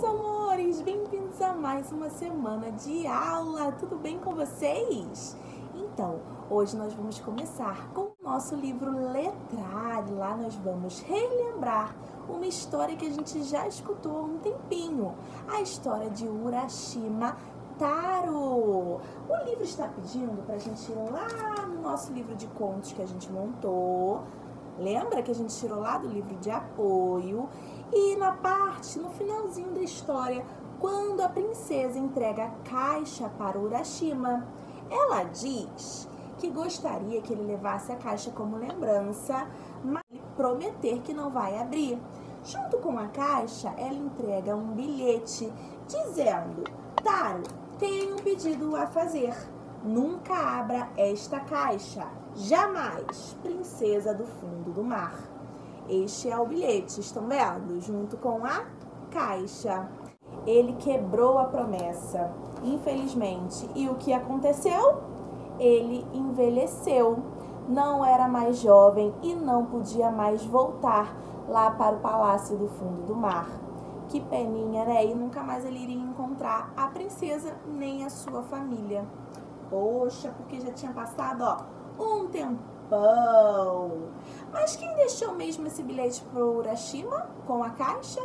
meus amores! Bem-vindos a mais uma semana de aula! Tudo bem com vocês? Então, hoje nós vamos começar com o nosso livro Letrar. Lá nós vamos relembrar uma história que a gente já escutou há um tempinho. A história de Urashima Taro. O livro está pedindo para a gente ir lá no nosso livro de contos que a gente montou. Lembra que a gente tirou lá do livro de apoio e na parte, no finalzinho da história, quando a princesa entrega a caixa para Urashima, ela diz que gostaria que ele levasse a caixa como lembrança, mas prometer que não vai abrir. Junto com a caixa, ela entrega um bilhete dizendo: Taro, tenho um pedido a fazer. Nunca abra esta caixa. Jamais, princesa do fundo do mar. Este é o bilhete, estão vendo? Junto com a caixa. Ele quebrou a promessa, infelizmente. E o que aconteceu? Ele envelheceu. Não era mais jovem e não podia mais voltar lá para o palácio do fundo do mar. Que peninha, né? E nunca mais ele iria encontrar a princesa nem a sua família. Poxa, porque já tinha passado, ó, um tempão Japão. Mas quem deixou mesmo esse bilhete pro Urashima com a caixa?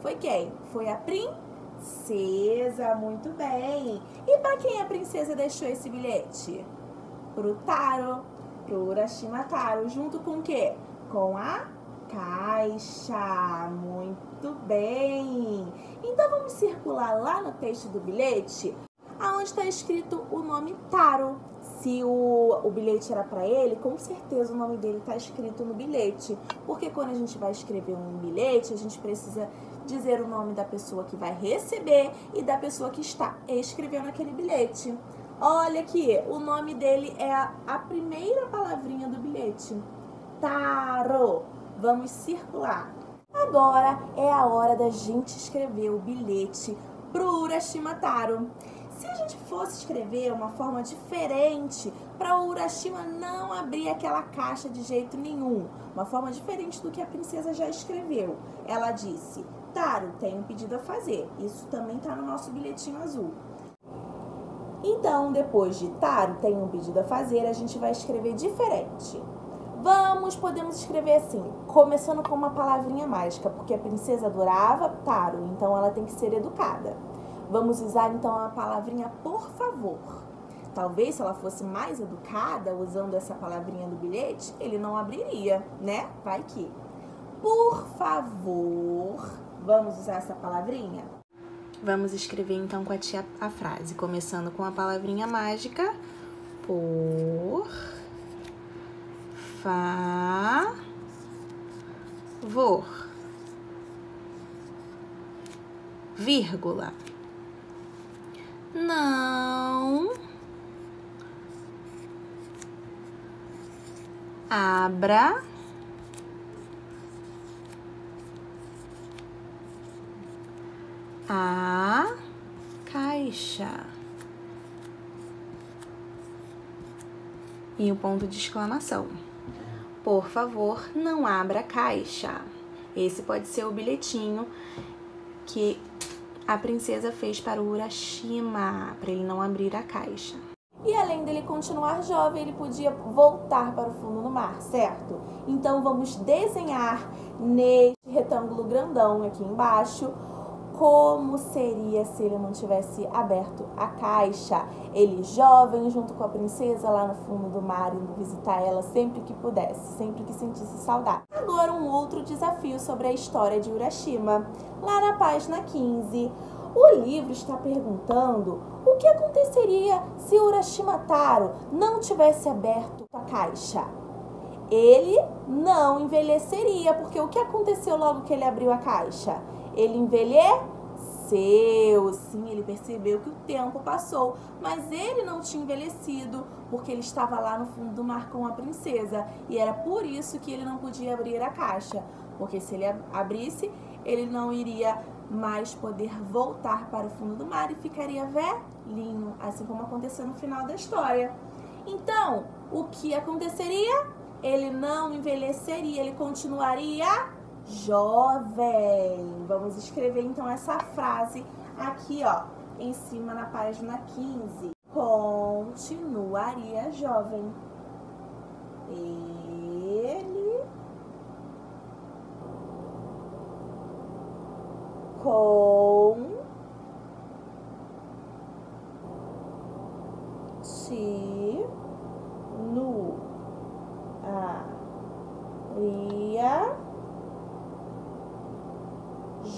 Foi quem? Foi a princesa, muito bem. E para quem a princesa deixou esse bilhete? Pro Taro, pro Urashima Taro, junto com o quê? Com a caixa. Muito bem. Então vamos circular lá no texto do bilhete, aonde está escrito o nome Taro se o, o bilhete era para ele, com certeza o nome dele está escrito no bilhete. Porque quando a gente vai escrever um bilhete, a gente precisa dizer o nome da pessoa que vai receber e da pessoa que está escrevendo aquele bilhete. Olha aqui, o nome dele é a, a primeira palavrinha do bilhete. Taro. Vamos circular. Agora é a hora da gente escrever o bilhete pro Urashima Taro. Gente fosse escrever uma forma diferente para o Urashima não abrir aquela caixa de jeito nenhum, uma forma diferente do que a princesa já escreveu, ela disse: Taro, tem um pedido a fazer. Isso também está no nosso bilhetinho azul. Então, depois de Taro, tem um pedido a fazer, a gente vai escrever diferente. Vamos, podemos escrever assim, começando com uma palavrinha mágica, porque a princesa adorava Taro, então ela tem que ser educada. Vamos usar então a palavrinha por favor. Talvez se ela fosse mais educada usando essa palavrinha do bilhete, ele não abriria, né? Vai que. Por favor, vamos usar essa palavrinha? Vamos escrever então com a tia a frase, começando com a palavrinha mágica por favor. Vírgula não abra a caixa. E o ponto de exclamação. Por favor, não abra a caixa. Esse pode ser o bilhetinho que a princesa fez para o Urashima, para ele não abrir a caixa. E além dele continuar jovem, ele podia voltar para o fundo do mar, certo? Então vamos desenhar neste retângulo grandão aqui embaixo como seria se ele não tivesse aberto a caixa. Ele jovem, junto com a princesa lá no fundo do mar, indo visitar ela sempre que pudesse, sempre que sentisse saudade. Agora um outro desafio sobre a história de Urashima. Lá na página 15, o livro está perguntando o que aconteceria se Urashima Taro não tivesse aberto a caixa. Ele não envelheceria, porque o que aconteceu logo que ele abriu a caixa? Ele envelheceu, sim, ele percebeu que o tempo passou, mas ele não tinha envelhecido, porque ele estava lá no fundo do mar com a princesa, e era por isso que ele não podia abrir a caixa, porque se ele abrisse, ele não iria mais poder voltar para o fundo do mar e ficaria velhinho, assim como aconteceu no final da história. Então, o que aconteceria? Ele não envelheceria, ele continuaria jovem. Vamos escrever então essa frase aqui, ó, em cima na página 15. Continuaria jovem. Ele com ti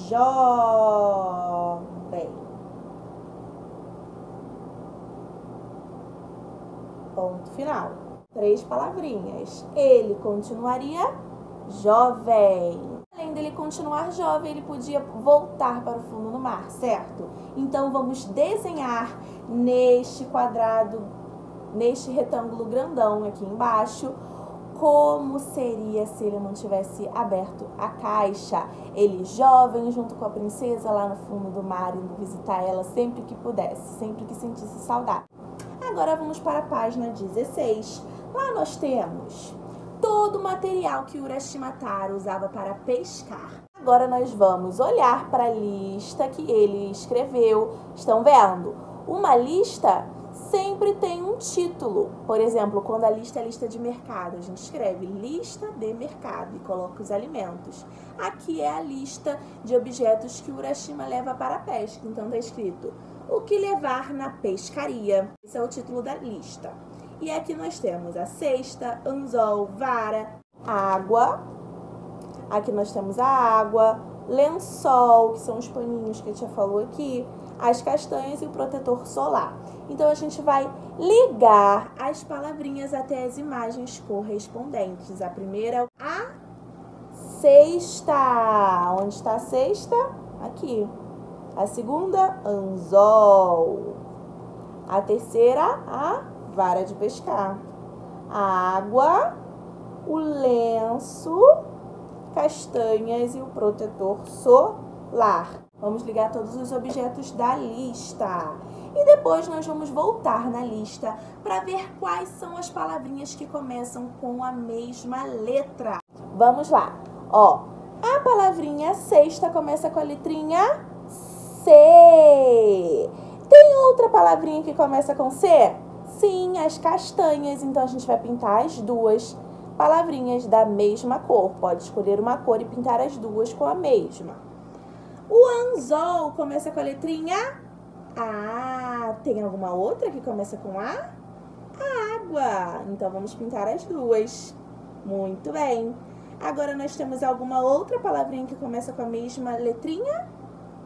jovem. Ponto final. Três palavrinhas. Ele continuaria jovem. Além dele continuar jovem, ele podia voltar para o fundo do mar, certo? Então vamos desenhar neste quadrado, neste retângulo grandão aqui embaixo, como seria se ele não tivesse aberto a caixa. Ele jovem junto com a princesa lá no fundo do mar, indo visitar ela sempre que pudesse, sempre que sentisse saudade. Agora vamos para a página 16. Lá nós temos todo o material que Urashimataro usava para pescar. Agora nós vamos olhar para a lista que ele escreveu. Estão vendo? Uma lista sempre tem um título. Por exemplo, quando a lista é lista de mercado, a gente escreve lista de mercado e coloca os alimentos. Aqui é a lista de objetos que Urashima leva para a pesca. Então está escrito o que levar na pescaria. Esse é o título da lista. E aqui nós temos a cesta, anzol, vara, água. Aqui nós temos a água, lençol, que são os paninhos que a tia falou aqui, as castanhas e o protetor solar. Então a gente vai ligar as palavrinhas até as imagens correspondentes. A primeira é a cesta. Onde está a cesta? Aqui. A segunda, anzol. A terceira, a vara de pescar. A água, o lenço, castanhas e o protetor solar. Vamos ligar todos os objetos da lista. E depois nós vamos voltar na lista para ver quais são as palavrinhas que começam com a mesma letra. Vamos lá. Ó, a palavrinha sexta começa com a letrinha C. Tem outra palavrinha que começa com C? Sim, as castanhas. Então a gente vai pintar as duas palavrinhas da mesma cor. Pode escolher uma cor e pintar as duas com a mesma. O anzol começa com a letrinha A. Tem alguma outra que começa com A? A água. Então vamos pintar as duas. Muito bem. Agora nós temos alguma outra palavrinha que começa com a mesma letrinha?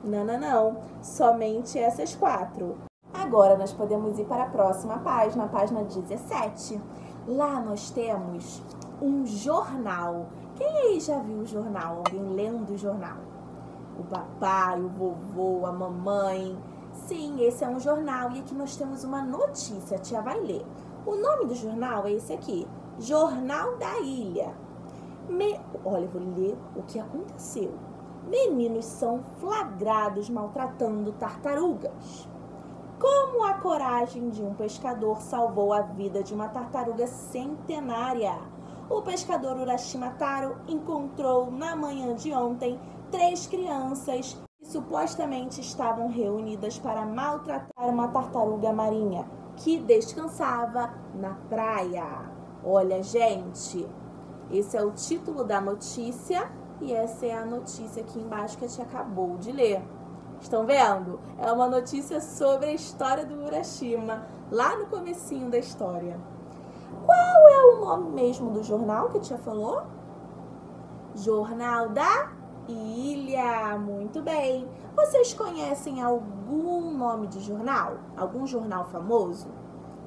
Não, não, não. Somente essas quatro. Agora nós podemos ir para a próxima página, a página 17. Lá nós temos um jornal. Quem aí já viu o jornal? Alguém lendo o jornal? O papai, o vovô, a mamãe. Sim, esse é um jornal e aqui nós temos uma notícia. A tia vai ler. O nome do jornal é esse aqui: Jornal da Ilha. Me... Olha, eu vou ler o que aconteceu. Meninos são flagrados maltratando tartarugas. Como a coragem de um pescador salvou a vida de uma tartaruga centenária? O pescador Urashimataro encontrou na manhã de ontem três crianças que supostamente estavam reunidas para maltratar uma tartaruga marinha que descansava na praia. Olha, gente, esse é o título da notícia e essa é a notícia aqui embaixo que a gente acabou de ler. Estão vendo? É uma notícia sobre a história do Urashima, lá no comecinho da história. Qual é o nome mesmo do jornal que a tia falou? Jornal da Ilha. Muito bem. Vocês conhecem algum nome de jornal? Algum jornal famoso?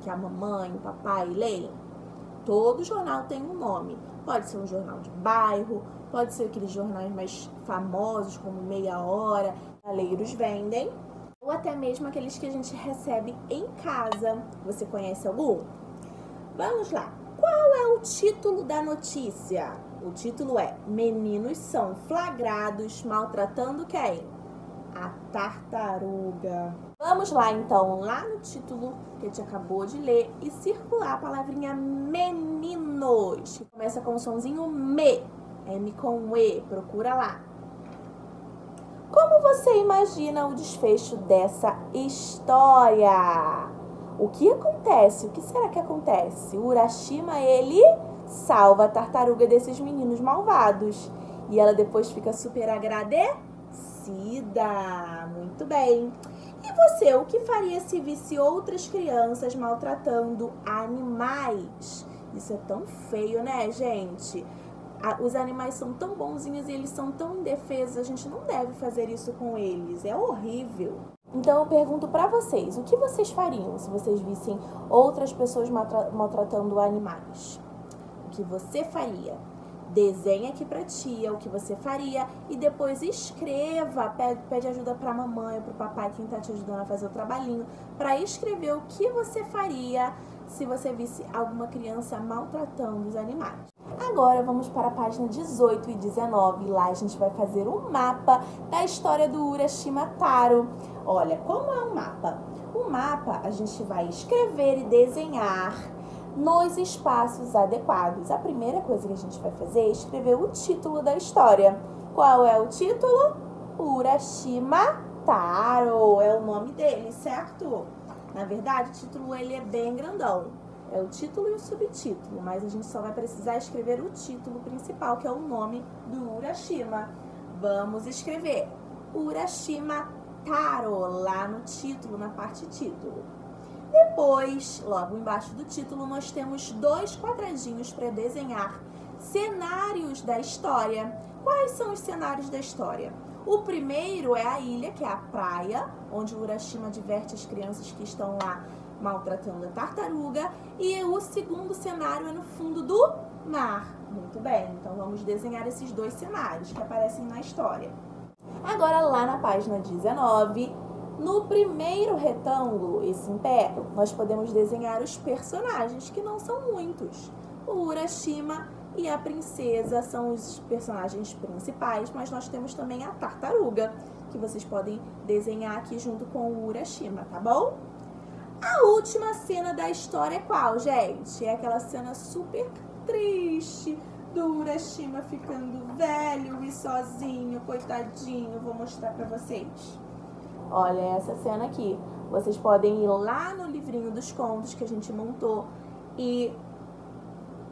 Que a mamãe, o papai leem? Todo jornal tem um nome. Pode ser um jornal de bairro, pode ser aqueles jornais mais famosos, como Meia Hora, Galeiros vendem, ou até mesmo aqueles que a gente recebe em casa. Você conhece algum? Vamos lá. Qual é o título da notícia? O título é Meninos são flagrados maltratando quem? A tartaruga. Vamos lá então, lá no título que a gente acabou de ler e circular a palavrinha meninos, começa com o somzinho me. M com E, procura lá. Como você imagina o desfecho dessa história? O que acontece? O que será que acontece? Urashima, ele salva a tartaruga desses meninos malvados. E ela depois fica super agradecida. Muito bem. E você, o que faria se visse outras crianças maltratando animais? Isso é tão feio, né, gente? Os animais são tão bonzinhos e eles são tão indefesos, a gente não deve fazer isso com eles. É horrível. Então eu pergunto para vocês, o que vocês fariam se vocês vissem outras pessoas maltratando animais? O que você faria? Desenhe aqui pra tia o que você faria e depois escreva, pede, pede ajuda pra mamãe ou pro papai, quem tá te ajudando a fazer o trabalhinho, para escrever o que você faria se você visse alguma criança maltratando os animais. Agora vamos para a página 18 e 19. Lá a gente vai fazer um mapa da história do Urashima Taro. Olha, como é um mapa? O mapa a gente vai escrever e desenhar nos espaços adequados. A primeira coisa que a gente vai fazer é escrever o título da história. Qual é o título? Urashima Taro é o nome dele, certo? Na verdade, o título ele é bem grandão. É o título e o subtítulo, mas a gente só vai precisar escrever o título principal, que é o nome do Urashima. Vamos escrever Urashima Taro lá no título, na parte título. Depois, logo embaixo do título, nós temos dois quadradinhos para desenhar cenários da história. Quais são os cenários da história? O primeiro é a ilha, que é a praia, onde o Urashima diverte as crianças que estão lá maltratando a tartaruga. E o segundo cenário é no fundo do mar. Muito bem, então vamos desenhar esses dois cenários que aparecem na história. Agora, lá na página 19, no primeiro retângulo, esse pé, nós podemos desenhar os personagens, que não são muitos. O Urashima e a princesa são os personagens principais, mas nós temos também a tartaruga, que vocês podem desenhar aqui junto com o Urashima, tá bom? A última cena da história é qual, gente? É aquela cena super triste do Urashima ficando velho e sozinho, coitadinho. Vou mostrar pra vocês. Olha essa cena aqui. Vocês podem ir lá no livrinho dos contos que a gente montou e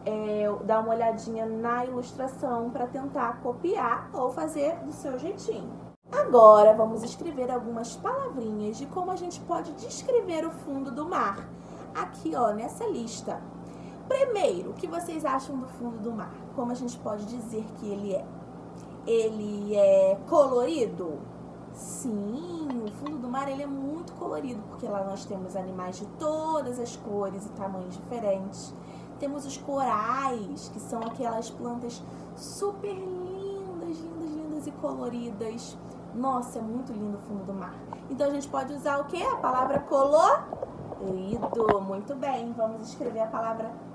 é, dar uma olhadinha na ilustração para tentar copiar ou fazer do seu jeitinho. Agora vamos escrever algumas palavrinhas de como a gente pode descrever o fundo do mar. Aqui, ó, nessa lista. Primeiro, o que vocês acham do fundo do mar? Como a gente pode dizer que ele é? Ele é colorido? Sim, o fundo do mar ele é muito colorido, porque lá nós temos animais de todas as cores e tamanhos diferentes. Temos os corais, que são aquelas plantas super lindas, lindas, lindas e coloridas. Nossa, é muito lindo o fundo do mar. Então a gente pode usar o que? A palavra colorido. Muito bem, vamos escrever a palavra colorido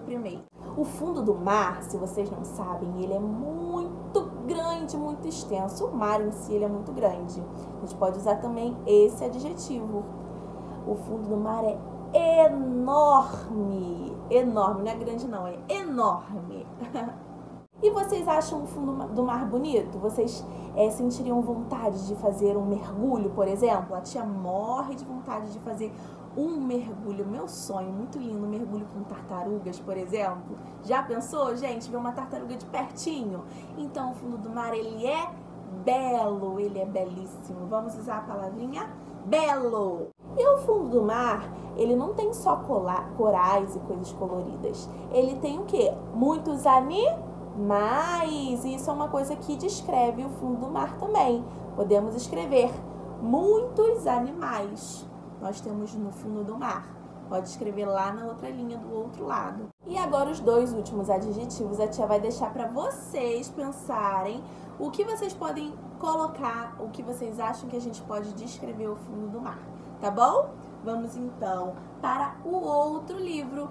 primeiro. O fundo do mar, se vocês não sabem, ele é muito grande, muito extenso. O mar em si ele é muito grande. A gente pode usar também esse adjetivo. O fundo do mar é enorme. Enorme, não é grande não, é enorme. e vocês acham o fundo do mar bonito? Vocês é, sentiriam vontade de fazer um mergulho, por exemplo? A tia morre de vontade de fazer um mergulho, meu sonho, muito lindo, um mergulho com tartarugas, por exemplo. Já pensou, gente, ver uma tartaruga de pertinho? Então, o fundo do mar, ele é belo, ele é belíssimo. Vamos usar a palavrinha belo. E o fundo do mar, ele não tem só corais e coisas coloridas. Ele tem o quê? Muitos animais. E isso é uma coisa que descreve o fundo do mar também. Podemos escrever muitos animais nós temos no fundo do mar. Pode escrever lá na outra linha do outro lado. E agora os dois últimos adjetivos a tia vai deixar para vocês pensarem o que vocês podem colocar, o que vocês acham que a gente pode descrever o fundo do mar, tá bom? Vamos então para o outro livro.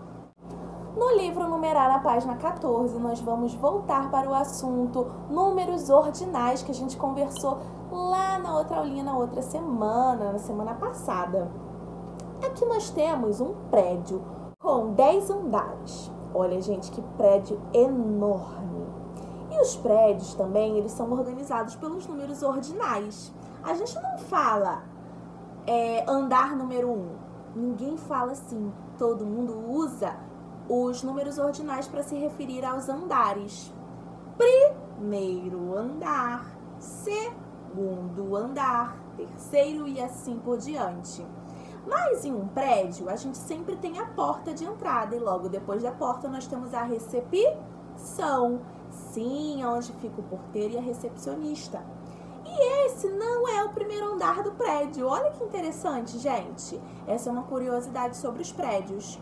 No livro numerar na página 14, nós vamos voltar para o assunto números ordinais que a gente conversou lá na outra aulinha, na outra semana, na semana passada. Aqui nós temos um prédio com 10 andares. Olha, gente, que prédio enorme. os prédios também, eles são organizados pelos números ordinais. A gente não fala é, andar número um. Ninguém fala assim. Todo mundo usa os números ordinais para se referir aos andares. Primeiro andar, segundo andar, terceiro e assim por diante. Mas em um prédio, a gente sempre tem a porta de entrada e logo depois da porta nós temos a recepção. Sim, onde fica o porteiro e a recepcionista. E esse não é o primeiro andar do prédio. Olha que interessante, gente. Essa é uma curiosidade sobre os prédios.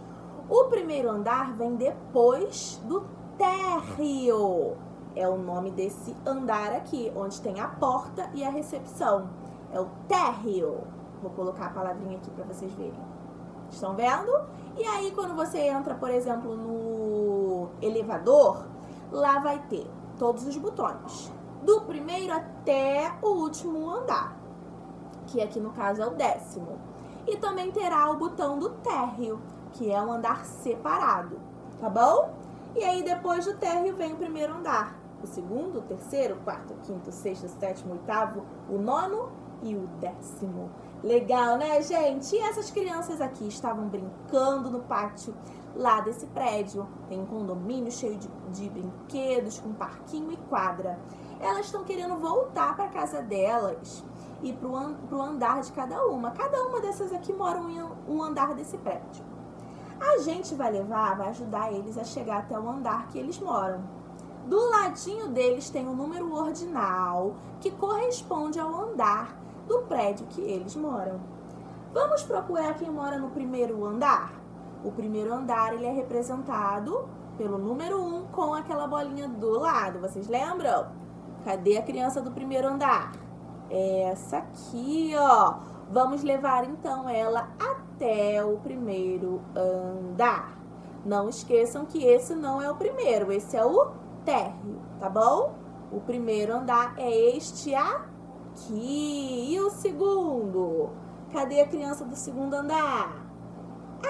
O primeiro andar vem depois do térreo. É o nome desse andar aqui, onde tem a porta e a recepção. É o térreo. Vou colocar a palavrinha aqui para vocês verem. Estão vendo? E aí, quando você entra, por exemplo, no elevador, lá vai ter todos os botões. Do primeiro até o último andar. Que aqui no caso é o décimo. E também terá o botão do térreo, que é um andar separado. Tá bom? E aí, depois do térreo, vem o primeiro andar. O segundo, o terceiro, o quarto, o quinto, o sexto, o sétimo, o oitavo, o nono e o décimo. Legal, né, gente? E essas crianças aqui estavam brincando no pátio lá desse prédio. Tem um condomínio cheio de, de brinquedos, com parquinho e quadra. Elas estão querendo voltar para casa delas e para o andar de cada uma. Cada uma dessas aqui moram em um andar desse prédio. A gente vai levar, vai ajudar eles a chegar até o andar que eles moram. Do ladinho deles tem um número ordinal que corresponde ao andar do prédio que eles moram. Vamos procurar quem mora no primeiro andar? O primeiro andar ele é representado pelo número 1 um, com aquela bolinha do lado. Vocês lembram? Cadê a criança do primeiro andar? Essa aqui, ó. Vamos levar então ela até o primeiro andar. Não esqueçam que esse não é o primeiro, esse é o térreo, tá bom? O primeiro andar é este aqui. E o segundo? Cadê a criança do segundo andar?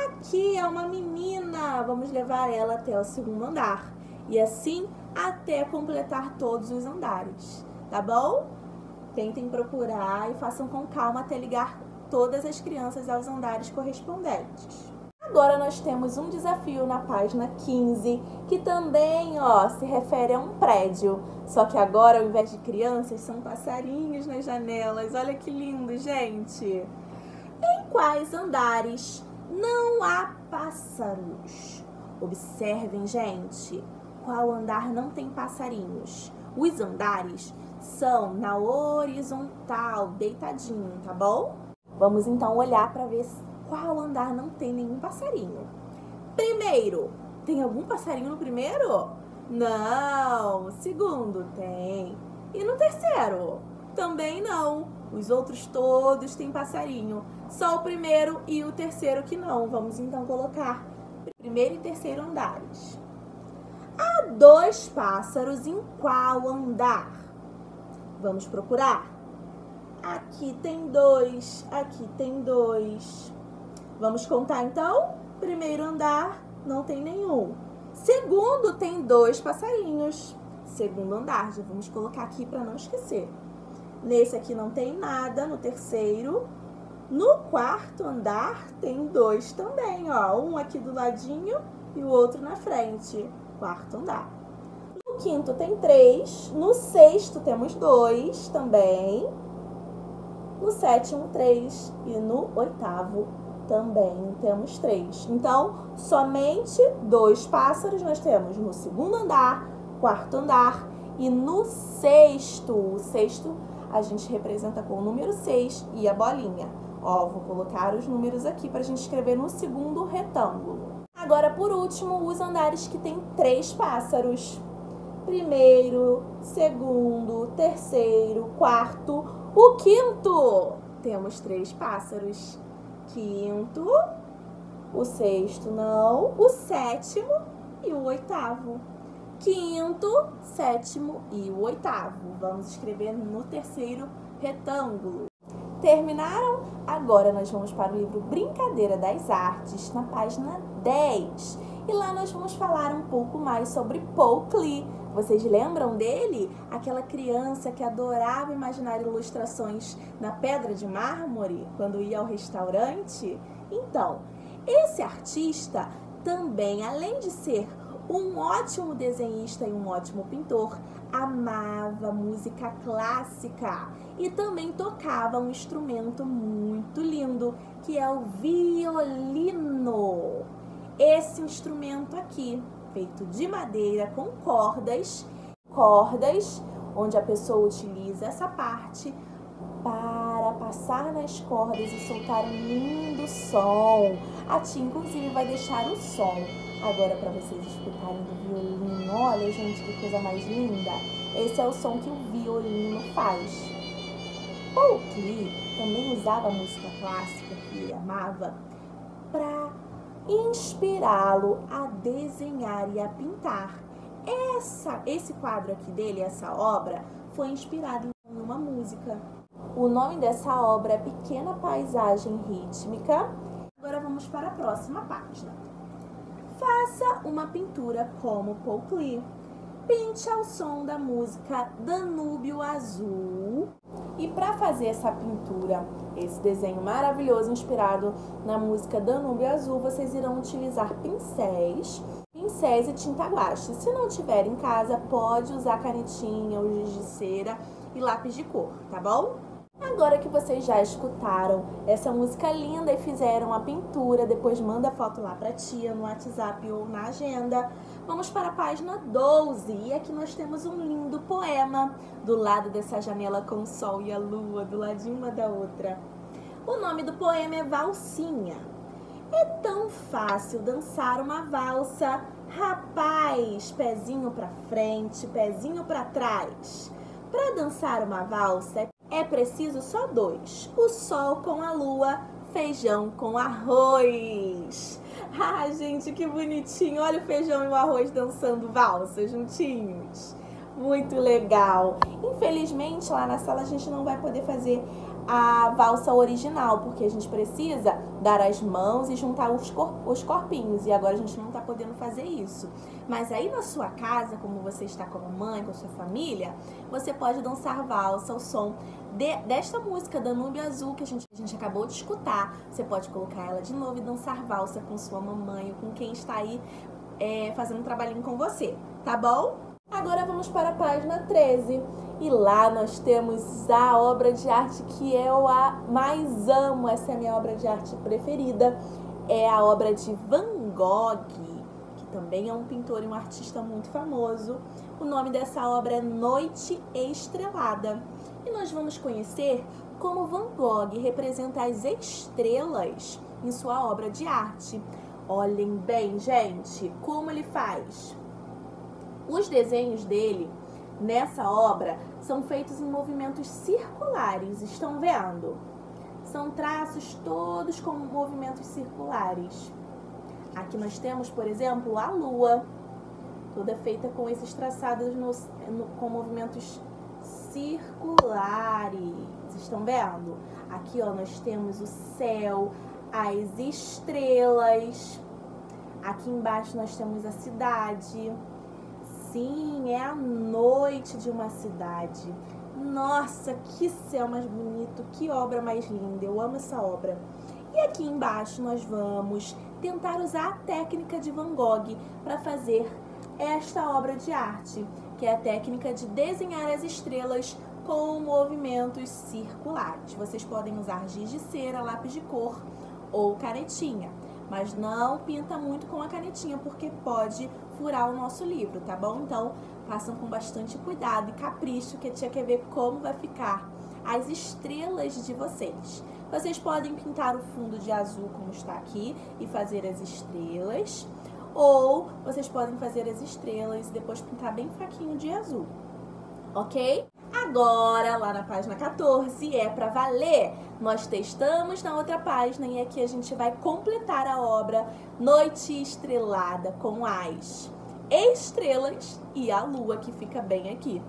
Aqui é uma menina. Vamos levar ela até o segundo andar. E assim até completar todos os andares, tá bom? Tentem procurar e façam com calma até ligar todas as crianças aos andares correspondentes. Agora nós temos um desafio na página 15, que também, ó, se refere a um prédio. Só que agora, ao invés de crianças, são passarinhos nas janelas. Olha que lindo, gente! Em quais andares não há pássaros? Observem, gente, qual andar não tem passarinhos? Os andares são na horizontal, deitadinho, tá bom? Vamos então olhar para ver qual andar não tem nenhum passarinho? Primeiro, tem algum passarinho no primeiro? Não. Segundo, tem. E no terceiro? Também não. Os outros todos têm passarinho. Só o primeiro e o terceiro que não. Vamos então colocar primeiro e terceiro andares. Há dois pássaros em qual andar? Vamos procurar. Aqui tem dois, aqui tem dois. Vamos contar então? Primeiro andar, não tem nenhum. Segundo, tem dois passarinhos. Segundo andar, já vamos colocar aqui para não esquecer. Nesse aqui não tem nada, no terceiro. No quarto andar tem dois também, ó. Um aqui do ladinho e o outro na frente. Quarto andar. No quinto tem três. No sexto temos dois também. No sétimo, três. E no oitavo, também temos três. Então, somente dois pássaros nós temos no segundo andar, quarto andar e no sexto. O sexto a gente representa com o número 6 e a bolinha. Ó, vou colocar os números aqui para a gente escrever no segundo retângulo. Agora, por último, os andares que tem três pássaros. Primeiro, segundo, terceiro, quarto, o quinto. Temos três pássaros quinto, o sexto não, o sétimo e o oitavo. Quinto, sétimo e o oitavo. Vamos escrever no terceiro retângulo. Terminaram? Agora nós vamos para o livro Brincadeira das Artes, na página 10. E lá nós vamos falar um pouco mais sobre Paul Klee. Vocês lembram dele? Aquela criança que adorava imaginar ilustrações na pedra de mármore quando ia ao restaurante? Então, esse artista também, além de ser um ótimo desenhista e um ótimo pintor, amava música clássica e também tocava um instrumento muito lindo, que é o violino. Esse instrumento aqui, feito de madeira com cordas, cordas, onde a pessoa utiliza essa parte para passar nas cordas e soltar um lindo som. A tia, inclusive, vai deixar o som agora para vocês escutarem do violino. Olha, gente, que coisa mais linda. Esse é o som que o violino faz. Paul Klee também usava a música clássica que ele amava para inspirá-lo a desenhar e a pintar. Essa, esse quadro aqui dele, essa obra, foi inspirado em uma música. O nome dessa obra é Pequena Paisagem Rítmica. Agora vamos para a próxima página. Faça uma pintura como Paul Klee. Pinte ao som da música Danúbio Azul. E para fazer essa pintura, esse desenho maravilhoso inspirado na música Danúbio Azul, vocês irão utilizar pincéis, pincéis e tinta guache. Se não tiver em casa, pode usar canetinha ou giz de cera e lápis de cor, tá bom? Agora que vocês já escutaram essa música linda e fizeram a pintura, depois manda a foto lá pra tia no WhatsApp ou na agenda. Vamos para a página 12 e aqui nós temos um lindo poema do lado dessa janela com o sol e a lua, do ladinho uma da outra. O nome do poema é Valsinha. É tão fácil dançar uma valsa, rapaz, pezinho pra frente, pezinho pra trás. Para dançar uma valsa é preciso só dois: o sol com a lua, feijão com arroz. Ah, gente, que bonitinho! Olha o feijão e o arroz dançando valsa juntinhos. Muito legal. Infelizmente, lá na sala a gente não vai poder fazer a valsa original, porque a gente precisa dar as mãos e juntar os, cor os corpinhos. E agora a gente não está podendo fazer isso. Mas aí na sua casa, como você está com a mãe, com a sua família, você pode dançar valsa ao som de, desta música, Danúbio Azul, que a gente, a gente acabou de escutar. Você pode colocar ela de novo e dançar valsa com sua mamãe ou com quem está aí é, fazendo um trabalhinho com você, tá bom? Agora vamos para a página 13. E lá nós temos a obra de arte que eu a mais amo. Essa é a minha obra de arte preferida. É a obra de Van Gogh, que também é um pintor e um artista muito famoso. O nome dessa obra é Noite Estrelada. E nós vamos conhecer como Van Gogh representa as estrelas em sua obra de arte. Olhem bem, gente, como ele faz. Os desenhos dele nessa obra são feitos em movimentos circulares, estão vendo? São traços todos com movimentos circulares. Aqui nós temos, por exemplo, a lua, toda feita com esses traçados no, no, com movimentos circulares. Estão vendo? Aqui, ó, nós temos o céu, as estrelas. Aqui embaixo nós temos a cidade. Sim, é a noite de uma cidade. Nossa, que céu mais bonito, que obra mais linda. Eu amo essa obra. E aqui embaixo nós vamos tentar usar a técnica de Van Gogh para fazer esta obra de arte, que é a técnica de desenhar as estrelas com movimentos circulares. Vocês podem usar giz de cera, lápis de cor ou canetinha, mas não pinta muito com a canetinha porque pode furar o nosso livro, tá bom? Então, façam com bastante cuidado e capricho, que a tia quer ver como vai ficar as estrelas de vocês. Vocês podem pintar o fundo de azul, como está aqui, e fazer as estrelas. Ou vocês podem fazer as estrelas e depois pintar bem fraquinho de azul. Ok? Agora, lá na página 14, é para valer. Nós testamos na outra página e aqui a gente vai completar a obra Noite Estrelada com as estrelas e a lua que fica bem aqui.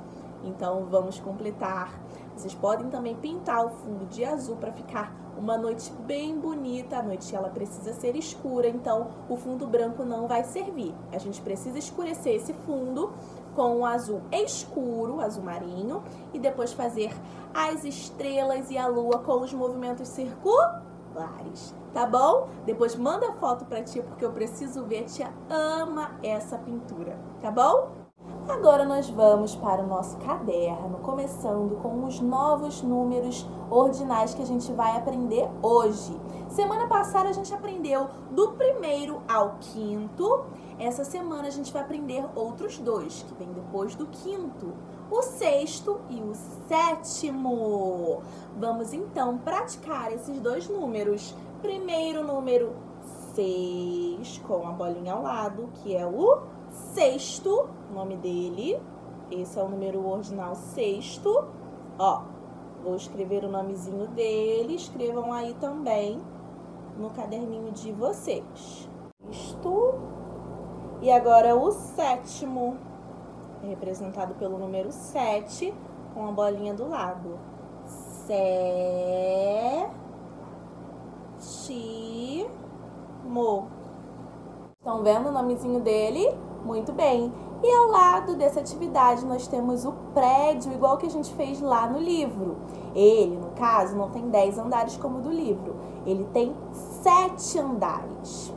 Então, vamos completar Vocês podem também pintar o fundo de azul para ficar uma noite bem bonita. A noite ela precisa ser escura, então o fundo branco não vai servir. A gente precisa escurecer esse fundo com o azul escuro, azul marinho, e depois fazer as estrelas e a lua com os movimentos circulares, tá bom? Depois manda foto pra tia porque eu preciso ver, tia ama essa pintura, tá bom? Agora nós vamos para o nosso caderno, começando com os novos números ordinais que a gente vai aprender hoje. Semana passada a gente aprendeu do primeiro ao quinto. Essa semana a gente vai aprender outros dois, que vem depois do quinto, o sexto e o sétimo. Vamos então praticar esses dois números. Primeiro número 6, com a bolinha ao lado, que é o sexto, nome dele. Esse é o número ordinal sexto. Ó, vou escrever o nomezinho dele. Escrevam aí também no caderninho de vocês. Isto. E agora o sétimo, representado pelo número 7, com a bolinha do lado. Sétimo. Estão vendo o nomezinho dele? Muito bem. E ao lado dessa atividade nós temos o prédio, igual que a gente fez lá no livro. Ele, no caso, não tem 10 andares como o do livro. Ele tem 7 andares.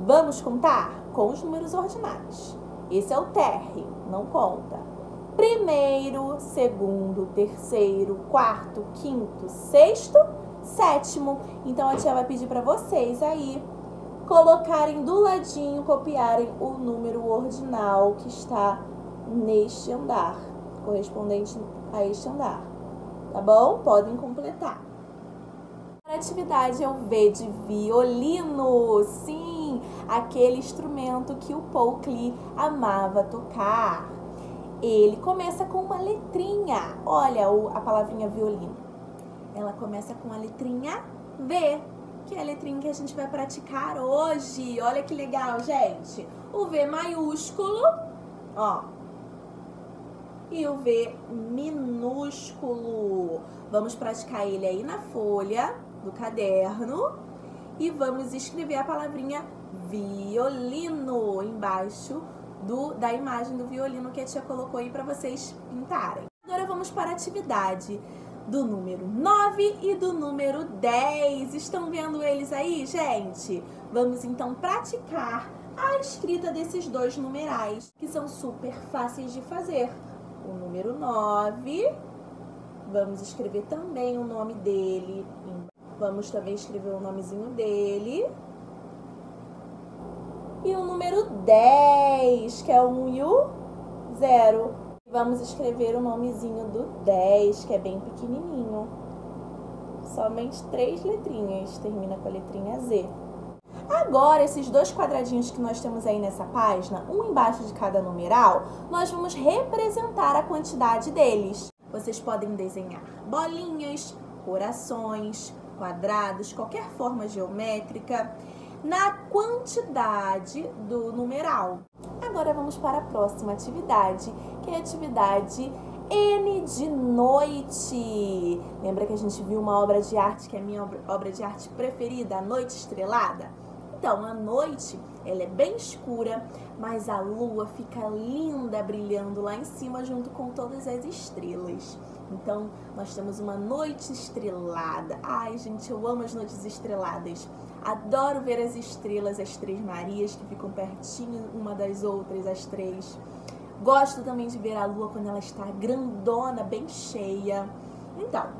Vamos contar com os números ordinários. Esse é o térreo, não conta. Primeiro, segundo, terceiro, quarto, quinto, sexto, sétimo. Então a tia vai pedir para vocês aí colocarem do ladinho, copiarem o número ordinal que está neste andar, correspondente a este andar. Tá bom? Podem completar. A atividade é o V de violino. Sim, aquele instrumento que o Paul Klee amava tocar. Ele começa com uma letrinha. Olha a palavrinha violino. Ela começa com a letrinha V que é a letrinha que a gente vai praticar hoje. Olha que legal, gente. O V maiúsculo, ó. E o V minúsculo. Vamos praticar ele aí na folha do caderno. E vamos escrever a palavrinha violino embaixo do, da imagem do violino que a tia colocou aí para vocês pintarem. Agora vamos para a atividade do número 9 e do número 10. Estão vendo eles aí, gente? Vamos então praticar a escrita desses dois numerais, que são super fáceis de fazer. O número 9, vamos escrever também o nome dele. Vamos também escrever o nomezinho dele. E o número 10, que é o 1 e o 0. Vamos escrever o nomezinho do 10, que é bem pequenininho. Somente três letrinhas, termina com a letrinha Z. Agora, esses dois quadradinhos que nós temos aí nessa página, um embaixo de cada numeral, nós vamos representar a quantidade deles. Vocês podem desenhar bolinhas, corações, quadrados, qualquer forma geométrica na quantidade do numeral. Agora vamos para a próxima atividade, que é a atividade N de noite. Lembra que a gente viu uma obra de arte que é a minha obra de arte preferida, A Noite Estrelada? Então, a noite, ela é bem escura, mas a lua fica linda brilhando lá em cima junto com todas as estrelas. Então, nós temos uma noite estrelada. Ai, gente, eu amo as noites estreladas. Adoro ver as estrelas, as três Marias que ficam pertinho uma das outras, as três. Gosto também de ver a lua quando ela está grandona, bem cheia. Então,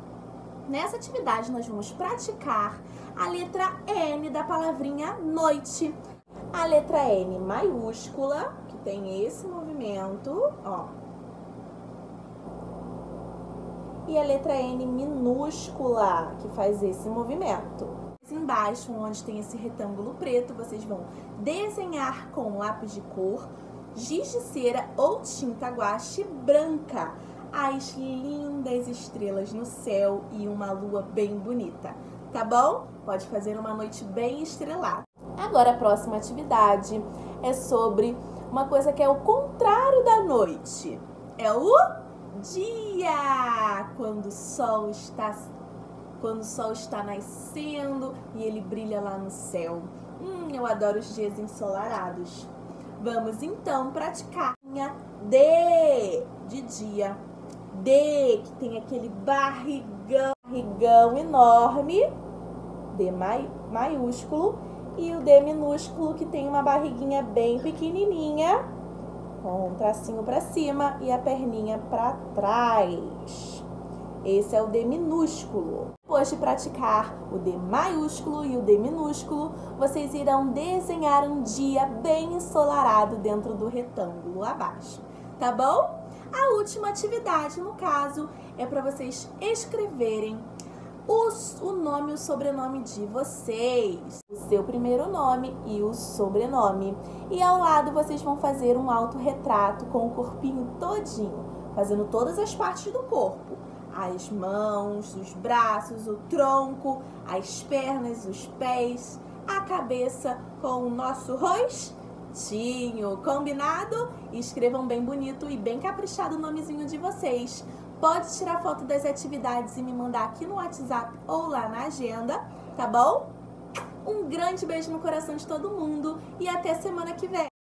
nessa atividade nós vamos praticar a letra N da palavrinha noite. A letra N maiúscula, que tem esse movimento, ó. E a letra N minúscula, que faz esse movimento embaixo, onde tem esse retângulo preto, vocês vão desenhar com lápis de cor, giz de cera ou tinta guache branca as lindas estrelas no céu e uma lua bem bonita, tá bom? Pode fazer uma noite bem estrelada. Agora a próxima atividade é sobre uma coisa que é o contrário da noite. É o dia, quando o sol está quando o sol está nascendo e ele brilha lá no céu. Hum, eu adoro os dias ensolarados. Vamos então praticar a D de dia. D que tem aquele barrigão, barrigão enorme, D maiúsculo, e o D minúsculo que tem uma barriguinha bem pequenininha, com um tracinho para cima e a perninha para trás. Esse é o D minúsculo. Depois de praticar o D maiúsculo e o D minúsculo, vocês irão desenhar um dia bem ensolarado dentro do retângulo abaixo, tá bom? A última atividade, no caso, é para vocês escreverem os, o nome e o sobrenome de vocês, o seu primeiro nome e o sobrenome. E ao lado vocês vão fazer um autorretrato com o corpinho todinho, fazendo todas as partes do corpo as mãos, os braços, o tronco, as pernas, os pés, a cabeça com o nosso rostinho. Combinado? Escrevam bem bonito e bem caprichado o nomezinho de vocês. Pode tirar foto das atividades e me mandar aqui no WhatsApp ou lá na agenda, tá bom? Um grande beijo no coração de todo mundo e até semana que vem.